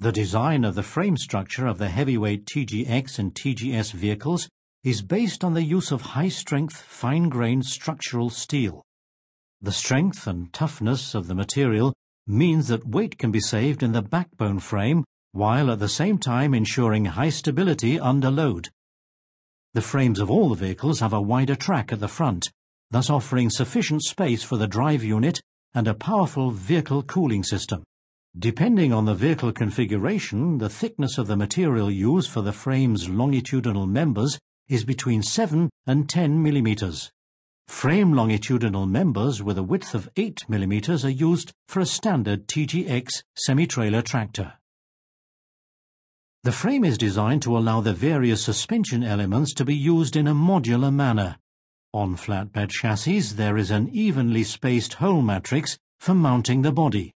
The design of the frame structure of the heavyweight TGX and TGS vehicles is based on the use of high-strength, fine-grained structural steel. The strength and toughness of the material means that weight can be saved in the backbone frame while at the same time ensuring high stability under load. The frames of all the vehicles have a wider track at the front, thus offering sufficient space for the drive unit and a powerful vehicle cooling system. Depending on the vehicle configuration, the thickness of the material used for the frame's longitudinal members is between 7 and 10 millimeters. Frame longitudinal members with a width of 8 millimeters are used for a standard TGX semi-trailer tractor. The frame is designed to allow the various suspension elements to be used in a modular manner. On flatbed chassis, there is an evenly spaced hole matrix for mounting the body.